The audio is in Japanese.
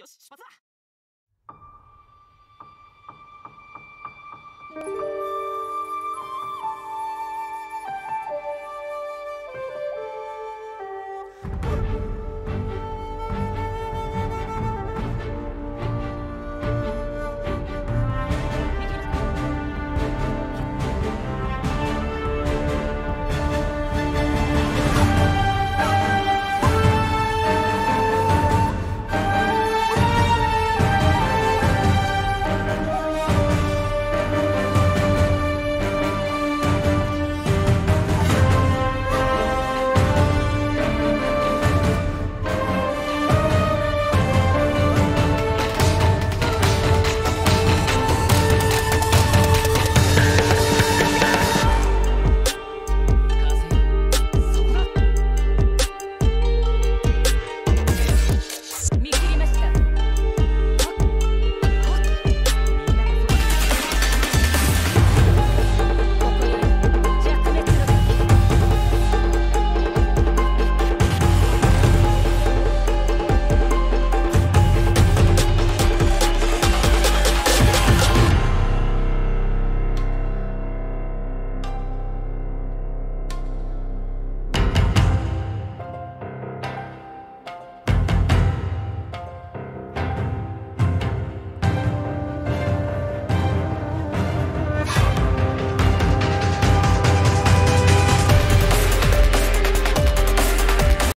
よし出発だ。